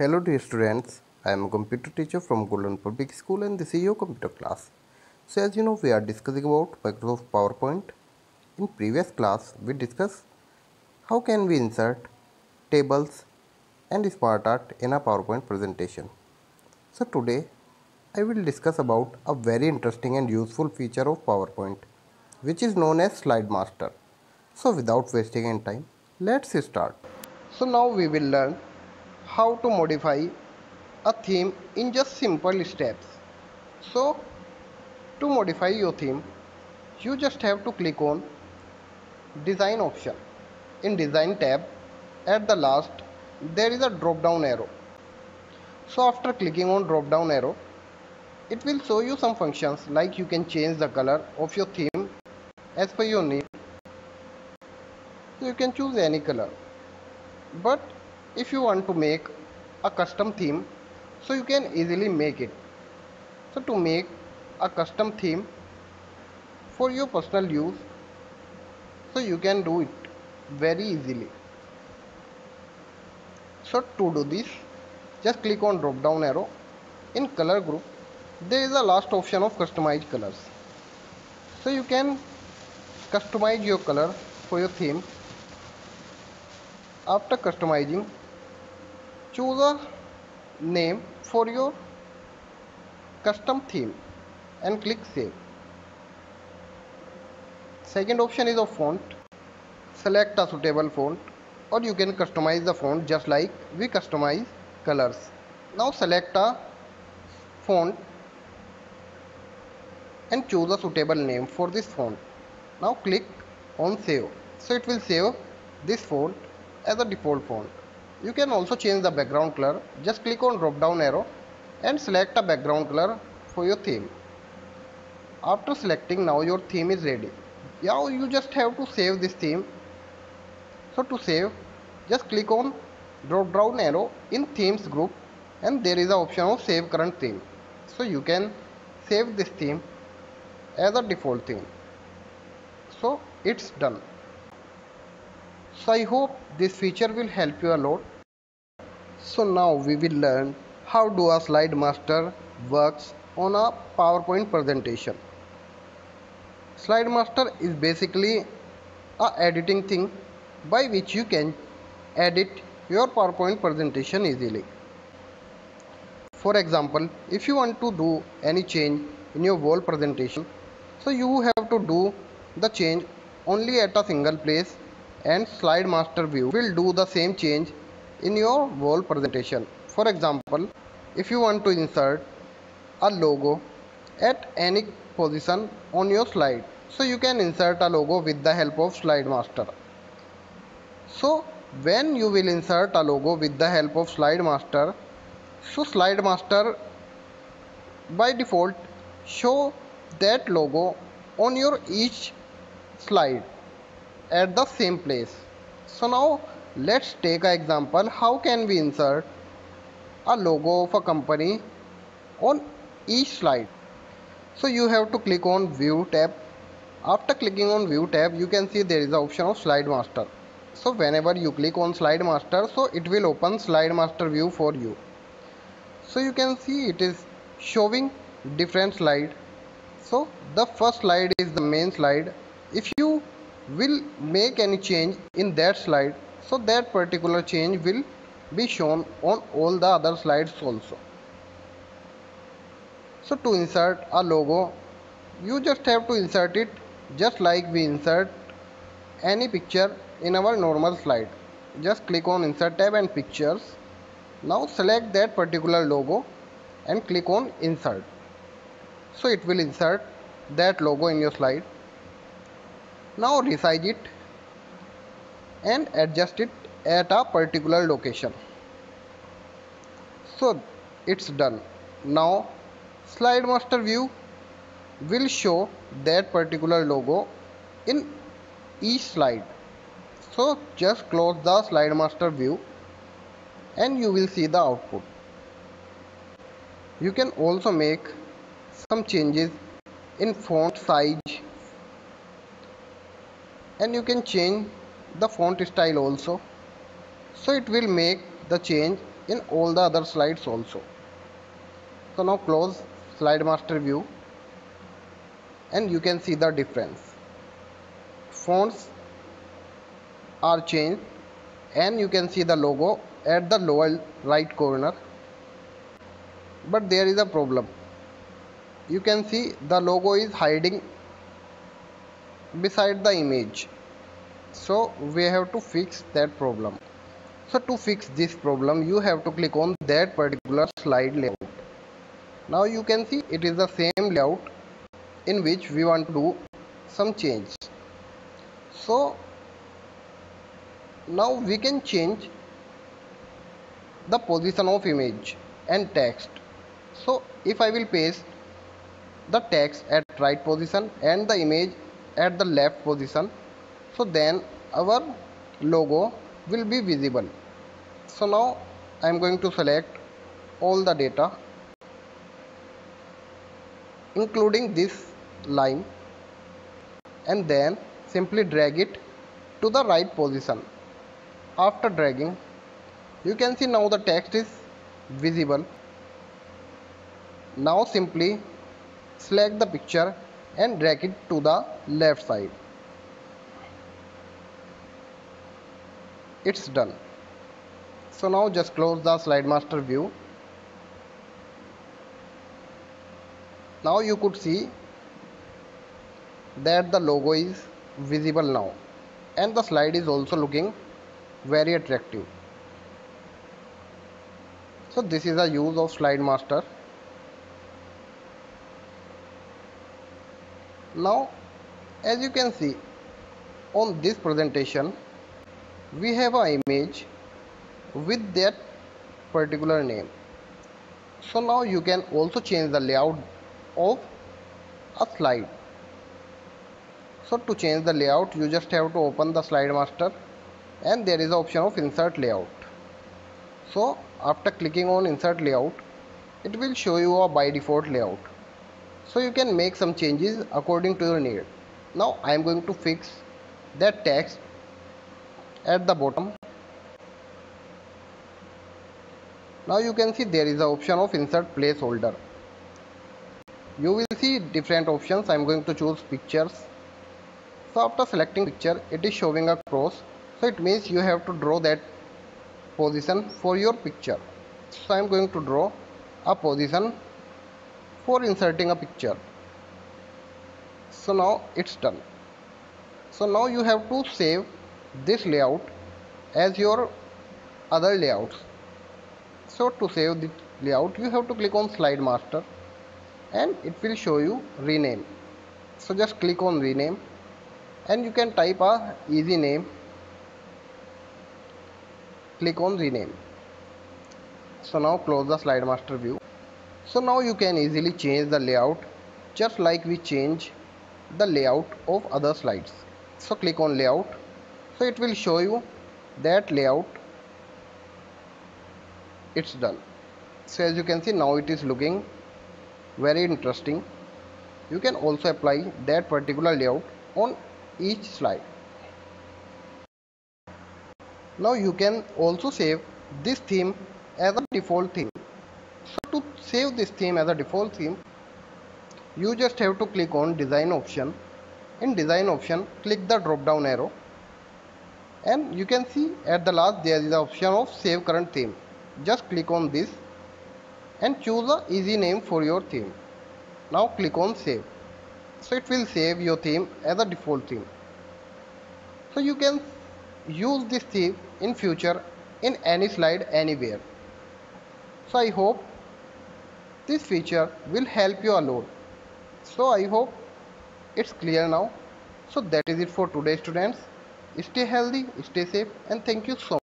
Hello dear students, I am a computer teacher from Golden Public School and this is your computer class. So as you know we are discussing about Microsoft PowerPoint. In previous class we discussed how can we insert tables and smart art in a PowerPoint presentation. So today I will discuss about a very interesting and useful feature of PowerPoint which is known as Slide Master. So without wasting any time, let's start. So now we will learn how to modify a theme in just simple steps. So to modify your theme, you just have to click on design option. In design tab at the last there is a drop down arrow. So after clicking on drop down arrow, it will show you some functions like you can change the color of your theme as per your need so you can choose any color but if you want to make a custom theme so you can easily make it. So to make a custom theme for your personal use so you can do it very easily. So to do this just click on drop down arrow. In color group there is a last option of customize colors. So you can customize your color for your theme after customizing choose a name for your custom theme and click save. Second option is of font. Select a suitable font or you can customize the font just like we customize colors. Now select a font and choose a suitable name for this font. Now click on save. So it will save this font as a default font you can also change the background color. Just click on drop down arrow and select a background color for your theme. After selecting now your theme is ready. Now you just have to save this theme. So to save just click on drop down arrow in themes group and there is the option of save current theme. So you can save this theme as a default theme. So it's done so i hope this feature will help you a lot. So now we will learn how do a slide master works on a powerpoint presentation. Slide master is basically a editing thing by which you can edit your powerpoint presentation easily. For example if you want to do any change in your whole presentation so you have to do the change only at a single place and slide master view will do the same change in your whole presentation. For example if you want to insert a logo at any position on your slide so you can insert a logo with the help of slide master. So when you will insert a logo with the help of slide master so slide master by default show that logo on your each slide at the same place. So now let's take an example. How can we insert a logo of a company on each slide? So you have to click on view tab. After clicking on view tab you can see there is the option of slide master. So whenever you click on slide master so it will open slide master view for you. So you can see it is showing different slide. So the first slide is the main slide will make any change in that slide. So that particular change will be shown on all the other slides also. So to insert a logo you just have to insert it just like we insert any picture in our normal slide. Just click on insert tab and pictures. Now select that particular logo and click on insert. So it will insert that logo in your slide now resize it and adjust it at a particular location. So it's done. Now slide master view will show that particular logo in each slide. So just close the slide master view and you will see the output. You can also make some changes in font size and you can change the font style also. So it will make the change in all the other slides also. So now close slide master view. And you can see the difference. Fonts are changed. And you can see the logo at the lower right corner. But there is a problem. You can see the logo is hiding beside the image. So we have to fix that problem. So to fix this problem you have to click on that particular slide layout. Now you can see it is the same layout in which we want to do some change. So now we can change the position of image and text. So if I will paste the text at right position and the image at the left position. So then our logo will be visible. So now I am going to select all the data including this line and then simply drag it to the right position. After dragging you can see now the text is visible. Now simply select the picture and drag it to the left side. It's done. So now just close the slide master view. Now you could see that the logo is visible now. And the slide is also looking very attractive. So this is the use of slide master now as you can see on this presentation we have an image with that particular name. So now you can also change the layout of a slide. So to change the layout you just have to open the slide master and there is the option of insert layout. So after clicking on insert layout it will show you a by default layout so you can make some changes according to your need. Now I am going to fix that text at the bottom. Now you can see there is the option of insert placeholder. You will see different options. I am going to choose pictures. So after selecting picture it is showing a cross so it means you have to draw that position for your picture. So I am going to draw a position for inserting a picture. So now it's done. So now you have to save this layout as your other layouts. So to save the layout you have to click on slide master and it will show you rename. So just click on rename and you can type a easy name. Click on rename. So now close the slide master view so now you can easily change the layout just like we change the layout of other slides. So click on layout. So it will show you that layout it's done. So as you can see now it is looking very interesting. You can also apply that particular layout on each slide. Now you can also save this theme as a default theme save this theme as a default theme you just have to click on design option. In design option click the drop down arrow. And you can see at the last there is the option of save current theme. Just click on this and choose a easy name for your theme. Now click on save. So it will save your theme as a default theme. So you can use this theme in future in any slide anywhere. So i hope this feature will help you a lot. So i hope it's clear now. So that is it for today students. Stay healthy stay safe and thank you so much